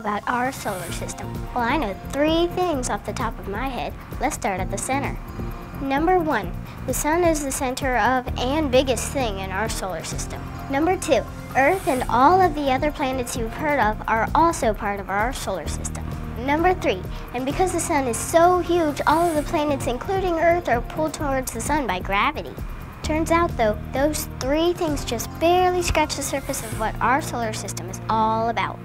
about our solar system? Well, I know three things off the top of my head. Let's start at the center. Number one, the sun is the center of and biggest thing in our solar system. Number two, Earth and all of the other planets you've heard of are also part of our solar system. Number three, and because the sun is so huge, all of the planets, including Earth, are pulled towards the sun by gravity. Turns out, though, those three things just barely scratch the surface of what our solar system is all about.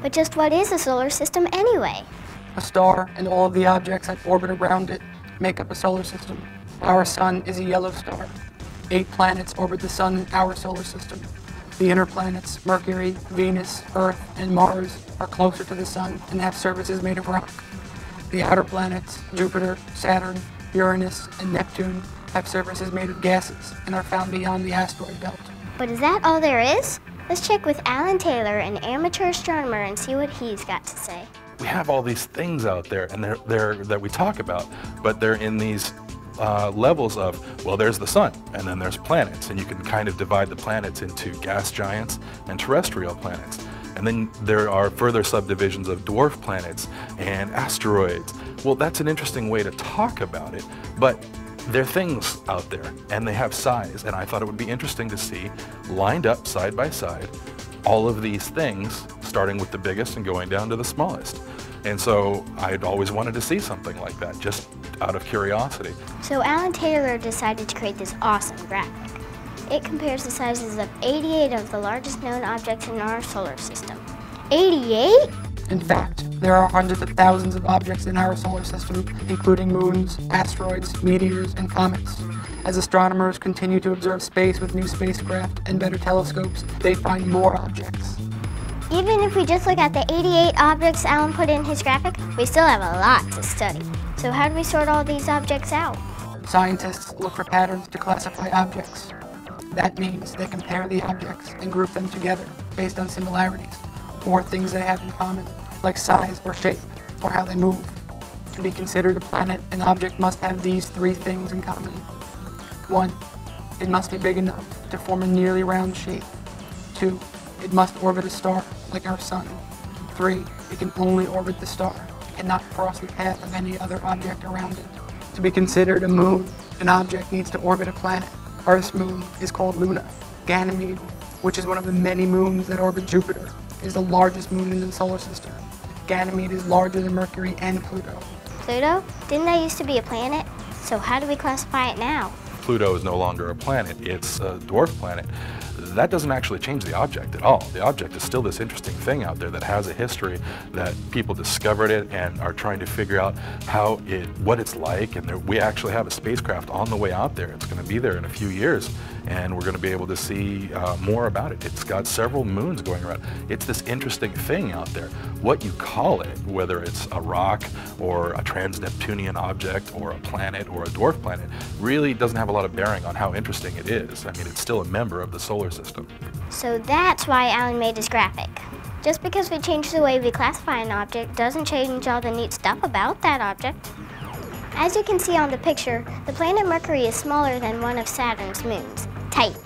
But just what is a solar system anyway? A star and all of the objects that orbit around it make up a solar system. Our sun is a yellow star. Eight planets orbit the sun in our solar system. The inner planets, Mercury, Venus, Earth, and Mars, are closer to the sun and have surfaces made of rock. The outer planets, Jupiter, Saturn, Uranus, and Neptune, have surfaces made of gases and are found beyond the asteroid belt. But is that all there is? Let's check with Alan Taylor, an amateur astronomer, and see what he's got to say. We have all these things out there, and they're, they're that we talk about, but they're in these uh, levels of, well, there's the sun, and then there's planets, and you can kind of divide the planets into gas giants and terrestrial planets. And then there are further subdivisions of dwarf planets and asteroids. Well, that's an interesting way to talk about it, but they're things out there, and they have size, and I thought it would be interesting to see, lined up side by side, all of these things, starting with the biggest and going down to the smallest. And so I'd always wanted to see something like that, just out of curiosity. So Alan Taylor decided to create this awesome graphic. It compares the sizes of 88 of the largest known objects in our solar system. 88? In fact, there are hundreds of thousands of objects in our solar system, including moons, asteroids, meteors, and comets. As astronomers continue to observe space with new spacecraft and better telescopes, they find more objects. Even if we just look at the 88 objects Alan put in his graphic, we still have a lot to study. So how do we sort all these objects out? Scientists look for patterns to classify objects. That means they compare the objects and group them together based on similarities or things they have in common, like size or shape or how they move. To be considered a planet, an object must have these three things in common. One, it must be big enough to form a nearly round shape. Two, it must orbit a star like our sun. Three, it can only orbit the star, cannot cross the path of any other object around it. To be considered a moon, an object needs to orbit a planet. Earth's moon is called Luna. Ganymede, which is one of the many moons that orbit Jupiter, is the largest moon in the solar system. Ganymede is larger than Mercury and Pluto. Pluto? Didn't that used to be a planet? So how do we classify it now? Pluto is no longer a planet, it's a dwarf planet that doesn't actually change the object at all. The object is still this interesting thing out there that has a history that people discovered it and are trying to figure out how it, what it's like. And there, we actually have a spacecraft on the way out there. It's going to be there in a few years and we're going to be able to see uh, more about it. It's got several moons going around. It's this interesting thing out there. What you call it, whether it's a rock or a trans-Neptunian object or a planet or a dwarf planet, really doesn't have a lot of bearing on how interesting it is. I mean, it's still a member of the solar system. So that's why Alan made his graphic. Just because we change the way we classify an object doesn't change all the neat stuff about that object. As you can see on the picture, the planet Mercury is smaller than one of Saturn's moons. Titan.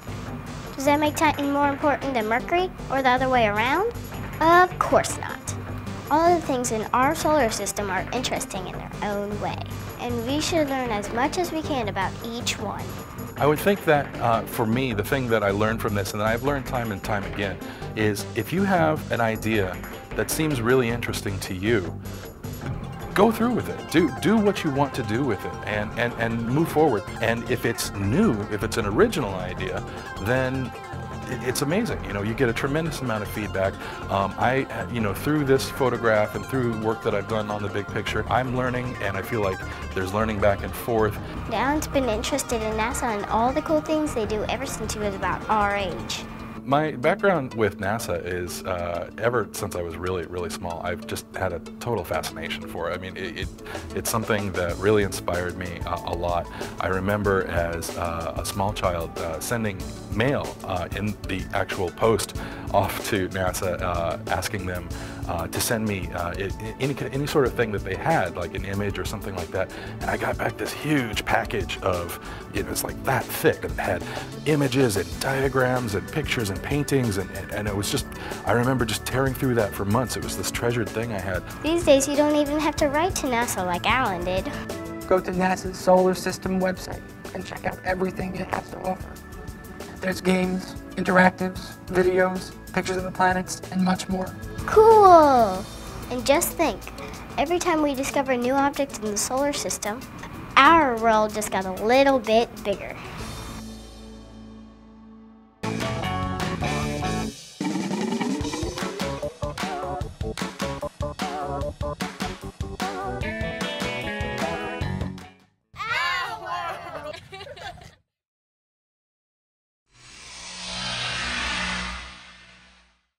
Does that make Titan more important than Mercury or the other way around? Of course not. All of the things in our solar system are interesting in their own way, and we should learn as much as we can about each one. I would think that uh, for me, the thing that I learned from this, and that I've learned time and time again, is if you have an idea that seems really interesting to you, go through with it. Do do what you want to do with it and, and, and move forward. And if it's new, if it's an original idea, then it's amazing. You know, you get a tremendous amount of feedback. Um, I, you know, through this photograph and through work that I've done on the big picture, I'm learning and I feel like there's learning back and forth. Alan's been interested in NASA and all the cool things they do ever since he was about our age. My background with NASA is uh, ever since I was really, really small, I've just had a total fascination for it. I mean, it, it it's something that really inspired me a, a lot. I remember as uh, a small child uh, sending mail uh, in the actual post off to NASA uh, asking them uh, to send me uh, any, any sort of thing that they had, like an image or something like that. And I got back this huge package of, it was like that thick, and it had images and diagrams and pictures and paintings, and, and, and it was just, I remember just tearing through that for months. It was this treasured thing I had. These days, you don't even have to write to NASA like Alan did. Go to NASA's solar system website and check out everything it has to offer. There's games, interactives, videos, pictures of the planets, and much more. Cool! And just think, every time we discover a new object in the solar system, our world just got a little bit bigger.